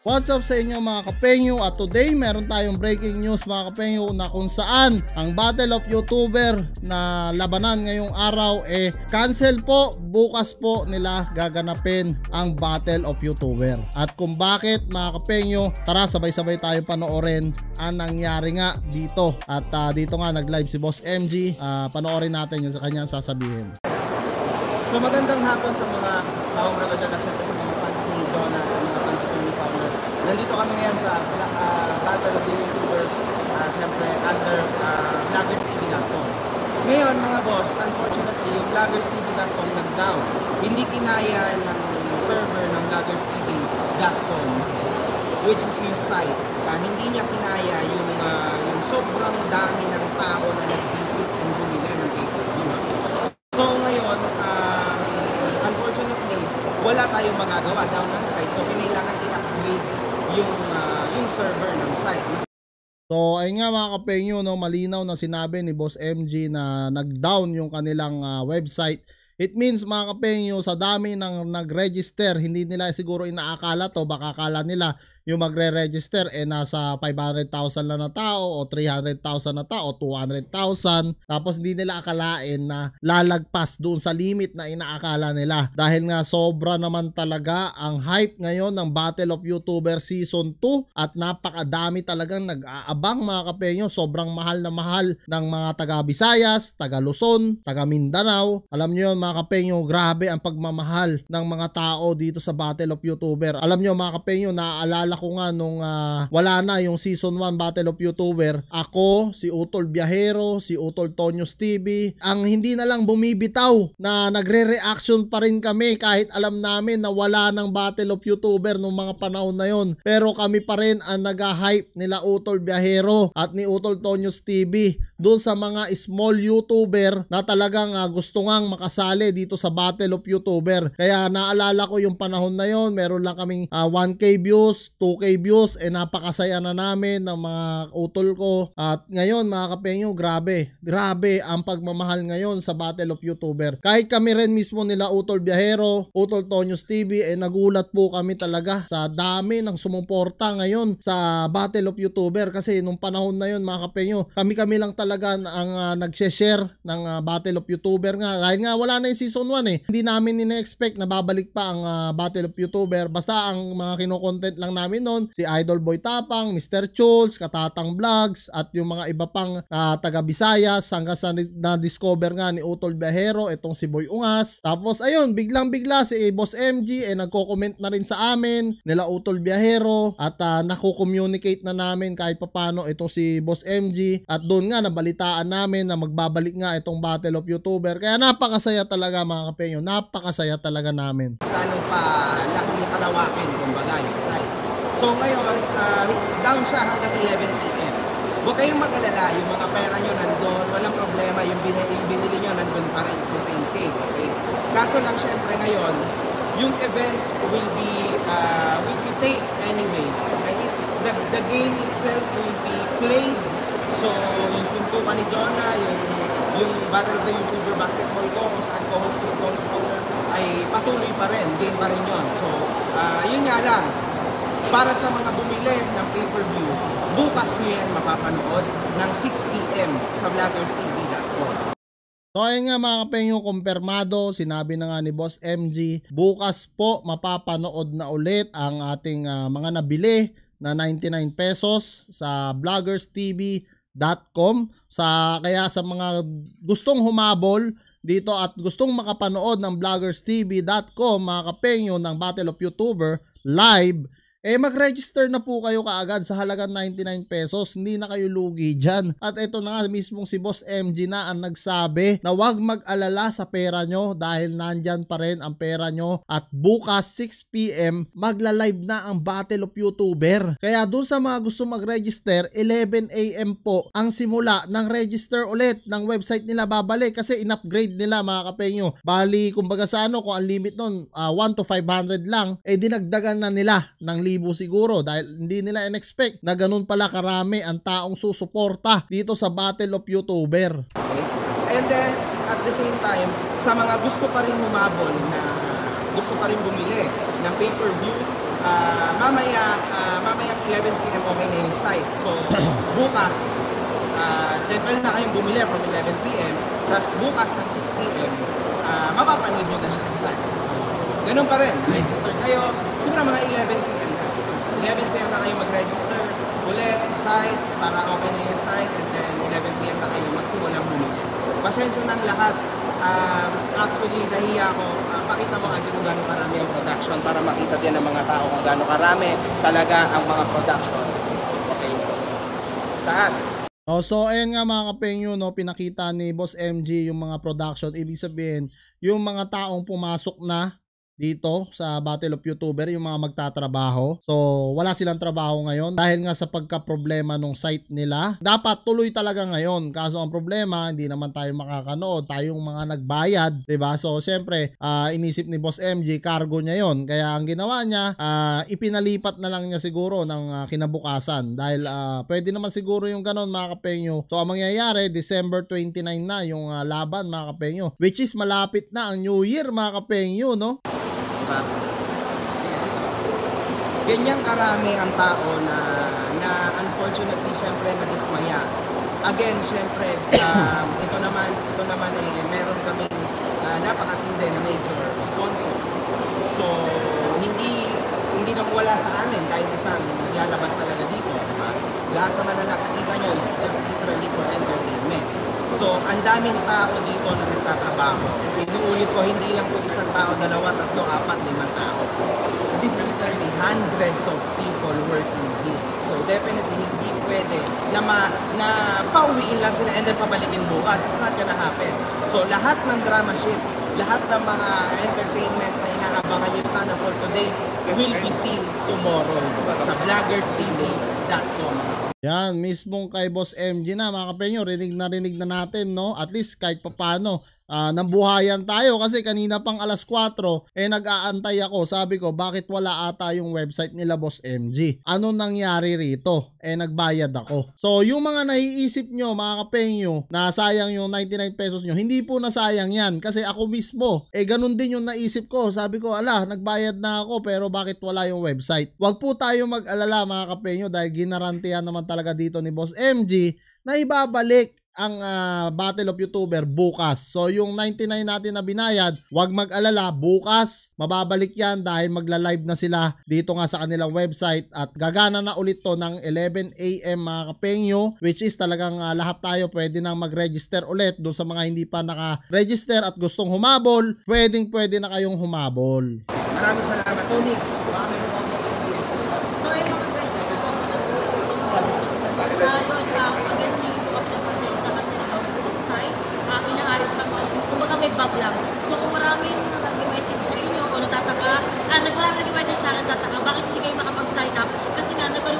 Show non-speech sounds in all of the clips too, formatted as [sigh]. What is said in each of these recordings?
What's up sa inyo mga kapenyo? At today meron tayong breaking news mga kapenyo na kung saan ang Battle of YouTuber na labanan ngayong araw eh cancel po. Bukas po nila gaganapin ang Battle of YouTuber. At kung bakit mga kapenyo tara sabay-sabay tayo panoorin ang nangyari nga dito. At uh, dito nga nag live si Boss MG uh, panoorin natin yung sa kanyang sasabihin. So magandang hapon sa mga taong nanonood at sa mga fans ni Jonah at sa mga fans ni Tony Fowler. Nandito kami ngayon sa uh, Battle of the YouTubers, uh, syempre under uh, vloggerstv.com. Ngayon mga boss, unfortunately yung vloggerstv.com nag-down. Hindi kinaya ng server ng vloggerstv.com which is yung site. Uh, hindi niya kinaya yung, uh, yung sobrang dami ng tao na nag-visit and bumili ng pay-per-view. So ngayon, uh, unfortunately, wala tayong magagawa down ng site. So kailangan i-upgrade yung server ng site. So ay nga mga kapenyo no malinaw na sinabi ni Boss MG na nag-down yung kanilang uh, website. It means mga kapenyo sa dami ng nag-register hindi nila siguro inaakala to baka akala nila yung magre-register eh nasa 500,000 lang na tao o 300,000 na tao o 200,000 tapos hindi nila akalain na lalagpas doon sa limit na inaakala nila. Dahil nga sobra naman talaga ang hype ngayon ng Battle of YouTuber Season 2 at napakadami talagang nag-aabang mga kapenyo. Sobrang mahal na mahal ng mga taga Visayas, taga Luzon, taga Mindanao. Alam nyo yun mga kapenyo grabe ang pagmamahal ng mga tao dito sa Battle of YouTuber. Alam nyo mga kapenyo naaalala naalala ko nga nung uh, wala na yung season 1 Battle of YouTuber, ako, si Utol Biahero, si Utol Tonyos TV, ang hindi na lang bumibitaw na nagre-reaction pa rin kami kahit alam namin na wala ng Battle of YouTuber nung mga panahon na yon. Pero kami pa rin ang nag-hype nila Utol Biahero at ni Utol Tonyos TV doon sa mga small YouTuber na talagang uh, gusto ngang makasali dito sa Battle of YouTuber. Kaya naalala ko yung panahon na yon, meron lang kaming uh, 1k views, 2k views eh napakasaya na namin ng mga utol ko. At ngayon mga kapengyo grabe grabe ang pagmamahal ngayon sa Battle of YouTuber. Kahit kami rin mismo nila Utol Biahero Utol Tonyos TV eh nagulat po kami talaga sa dami ng sumuporta ngayon sa Battle of YouTuber. Kasi nung panahon na yun mga kapengyo kami kami lang talaga ang uh, nagse-share ng uh, Battle of YouTuber nga. Dahil nga wala na yung season 1 eh. Hindi namin ina-expect na babalik pa ang uh, Battle of YouTuber. Basta ang mga kinokontent lang namin namin noon, si Idol Boy Tapang, Mr. Chuls, Katatang Vlogs, at yung mga iba pang uh, taga Visayas hanggang sa na-discover nga ni Utol Behero, itong si Boy Ungas. Tapos ayun, biglang-bigla si Boss MG eh nagko-comment na rin sa amin nila Utol Biahero at uh, nako-communicate na namin kahit papano itong si Boss MG at doon nga nabalitaan namin na magbabalik nga itong Battle of YouTuber. Kaya napakasaya talaga mga kapenyo, napakasaya talaga namin. Lalo pa laking kalawakin kumbaga yung site. So ngayon, uh, down siya hanggang 11 p.m. Huwag kayong mag-alala, yung mga pera nyo nandun, walang problema, yung binili, yung binili nyo nandun pa rin, it's same thing, okay? Kaso lang syempre ngayon, yung event will be uh, will be taped anyway. And it, the, the game itself will be played. So, yung suntukan ni Jonah, yung yung Battle of the YouTuber Basketball ko, kung saan ko host ko ay patuloy pa rin, game pa rin yon. So, uh, yun nga lang, para sa mga bumili ng pay-per-view, bukas nyo yan mapapanood ng 6pm sa vloggerstv.com. So ayun nga mga kapengyo, kumpirmado, sinabi na nga ni Boss MG, bukas po mapapanood na ulit ang ating uh, mga nabili na 99 pesos sa bloggerstv.com. Sa kaya sa mga gustong humabol dito at gustong makapanood ng bloggerstv.com mga kapengyo ng Battle of YouTuber live eh mag-register na po kayo kaagad sa halagang 99 pesos. Hindi na kayo lugi dyan. At ito na nga mismong si Boss MG na ang nagsabi na wag mag-alala sa pera nyo dahil nandyan pa rin ang pera nyo. At bukas 6pm magla-live na ang Battle of YouTuber. Kaya dun sa mga gusto mag-register, 11am po ang simula ng register ulit ng website nila babalik kasi in-upgrade nila mga kapenyo. Bali kumbaga sa ano kung ang limit nun uh, ah, 1 to 500 lang, eh dinagdagan na nila ng siguro dahil hindi nila in-expect na ganun pala karami ang taong susuporta dito sa Battle of YouTuber. Okay. And then, at the same time, sa mga gusto pa rin humabol na gusto pa rin bumili ng pay-per-view, ah, mamaya, ah, mamaya 11pm okay na yung site. So, [coughs] bukas, ah, then pwede na kayong bumili from 11pm. Tapos bukas ng 6pm, ah, mapapanood nyo na siya sa site. So, ganun pa rin. Register kayo. Siguro mga 11pm na. 11pm na kayo mag-register ulit sa site para okay na yung site and then 11pm na kayo magsimulang bumili. Pasensya ng lahat. Um, actually, nahiya ako. Ah, pakita mo Angie kung gaano karami ang production para makita din ng mga tao kung gaano karami talaga ang mga production. Okay. Taas. Oh, so ayun nga mga kapengyo no, pinakita ni Boss MG yung mga production, ibig sabihin yung mga taong pumasok na dito sa Battle of YouTuber, yung mga magtatrabaho. So, wala silang trabaho ngayon dahil nga sa pagka-problema nung site nila. Dapat tuloy talaga ngayon. Kaso ang problema, hindi naman tayo makakanood. Tayong mga nagbayad, 'di ba? So, syempre, ah, inisip ni Boss MG, cargo niya 'yon. Kaya ang ginawa niya, ah, ipinalipat na lang niya siguro ng ah, kinabukasan dahil ah, pwede naman siguro yung ganon mga kapenyo. So, ang mangyayari, December 29 na yung ah, laban mga kapenyo. Which is malapit na ang New Year mga kapenyo, no? Diba? Sige, dito. Ganyan karami ang tao na na unfortunately syempre nadismaya. Again, syempre, [coughs] um, ito naman, ito naman eh, meron kami uh, napakatindi na major sponsor. So, hindi hindi na wala sa amin kahit isang naglalabas talaga dito. Diba? Lahat naman na nakikita nyo is just literally for entertainment. So, ang daming tao dito na nagtatrabaho. Inuulit ko, hindi lang po isang tao, dalawa, tatlo, apat, limang tao. Is literally hundreds of people working here. So, definitely, hindi pwede na, ma, na pauwiin lang sila and then pabalikin bukas. It's not gonna happen. So, lahat ng drama shit, lahat ng mga entertainment na inaabangan nyo sana for today will be seen tomorrow sa vloggerstv.com. Yan, mismong kay Boss MG na mga kapenyo, rinig na rinig na natin, no? At least kahit papano, uh, nambuhayan tayo kasi kanina pang alas 4, eh nag-aantay ako. Sabi ko, bakit wala ata yung website nila Boss MG? Ano nangyari rito? Eh nagbayad ako. So, yung mga naiisip nyo, mga kapenyo, na sayang yung 99 pesos nyo, hindi po nasayang yan kasi ako mismo, eh ganun din yung naisip ko. Sabi ko, ala, nagbayad na ako pero bakit wala yung website? Wag po tayo mag-alala mga kapenyo dahil ginarantiyan naman talaga dito ni Boss MG na ibabalik ang uh, Battle of YouTuber bukas. So yung 99 natin na binayad, wag mag-alala, bukas mababalik yan dahil magla-live na sila dito nga sa kanilang website at gagana na ulit to ng 11 AM mga kapengyo which is talagang uh, lahat tayo pwede nang mag-register ulit doon sa mga hindi pa naka-register at gustong humabol, pwedeng pwede na kayong humabol. Maraming salamat, Tony. Baka meron ako sasabihin sa iyo. So, ayun mga guys, ito po ako nag-uusap Ayun, uh, again, humingi po ako ng pasensya kasi uh, side, uh, inaayos lang ako. Bug lang. So, kung maraming nag-message sa inyo o natataka, ah, nag-message sa akin, tataka, bakit hindi kayo makapag-sign up? Kasi nga, nagkaroon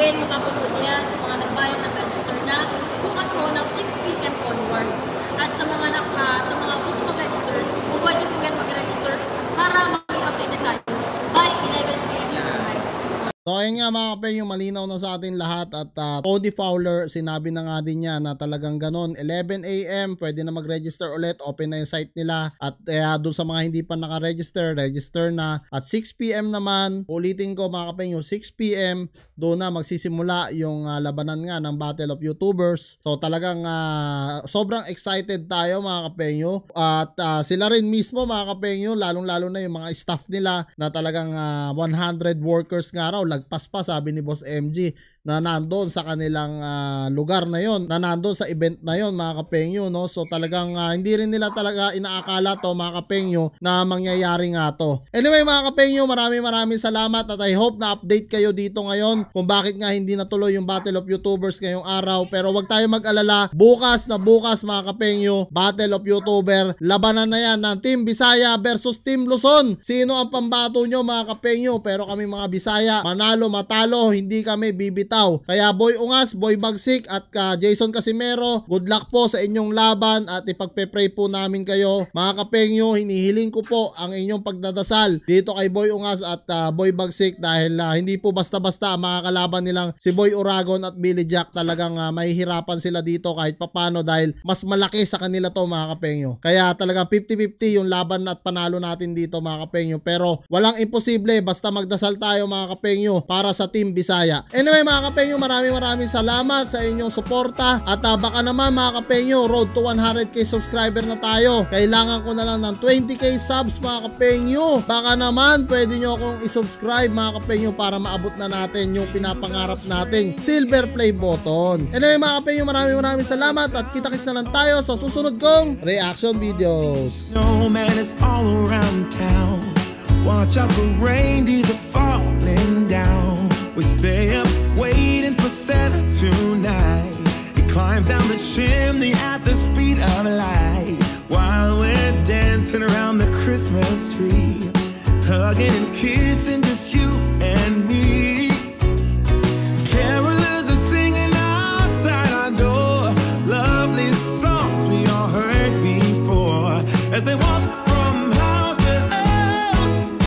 Again, makapanood yan sa mga nagbayad ng register na. Bukas po ng 6 p.m. onwards. At sa mga naka, sa mga gusto mag-register, kung pwede po yan mag-register para maging updated tayo by 11 p.m. tonight. So ayun nga mga kapenyo, malinaw na sa atin lahat at uh, Cody Fowler, sinabi na nga din niya na talagang ganon, 11 a.m. pwede na mag-register ulit, open na yung site nila at uh, doon sa mga hindi pa naka-register, register na at 6 p.m. naman, ulitin ko mga kapenyo, 6 p.m. doon na magsisimula yung uh, labanan nga ng Battle of YouTubers. So talagang uh, sobrang excited tayo mga kapenyo at uh, sila rin mismo mga kapenyo, lalong-lalo na yung mga staff nila na talagang uh, 100 workers nga raw, lagpas pa sabi ni Boss MG na nandoon sa kanilang ah, lugar na yon, na nandoon sa event na yon mga kapengyo no. So talagang ah, hindi rin nila talaga inaakala to mga kapengyo na mangyayari nga to. Anyway mga kapengyo, maraming maraming salamat at I hope na update kayo dito ngayon kung bakit nga hindi natuloy yung Battle of YouTubers ngayong araw. Pero wag tayo mag-alala, bukas na bukas mga kapengyo, Battle of YouTuber, labanan na yan ng Team Bisaya versus Team Luzon. Sino ang pambato nyo mga kapengyo? Pero kami mga Bisaya, manalo matalo, hindi kami bibitaw. Kaya Boy Ungas, Boy Bagsik at ka Jason Casimero, good luck po sa inyong laban at ipagpe-pray po namin kayo. Mga kapengyo, hinihiling ko po ang inyong pagdadasal dito kay Boy Ungas at ah, Boy Bagsik dahil ah, hindi po basta-basta ang mga kalaban nilang si Boy Uragon at Billy Jack talagang ah, mahihirapan sila dito kahit papano dahil mas malaki sa kanila to mga kapengyo. Kaya talagang 50-50 yung laban at panalo natin dito mga kapengyo. Pero walang imposible basta magdasal tayo mga kapengyo para sa Team Bisaya. Anyway mga kapengyo maraming maraming salamat sa inyong suporta at ah, baka naman mga kapengyo road to 100k subscriber na tayo. Kailangan ko na lang ng 20k subs mga kapengyo. Baka naman pwede nyo akong isubscribe mga kapengyo para maabot na natin yung pinapangarap nating silver play button. Anyway mga kapengyo maraming maraming salamat at kita-kits na lang tayo sa susunod kong reaction videos. Watch out for reindeers are falling down. We stay up He climbs down the chimney at the speed of light. While we're dancing around the Christmas tree, hugging and kissing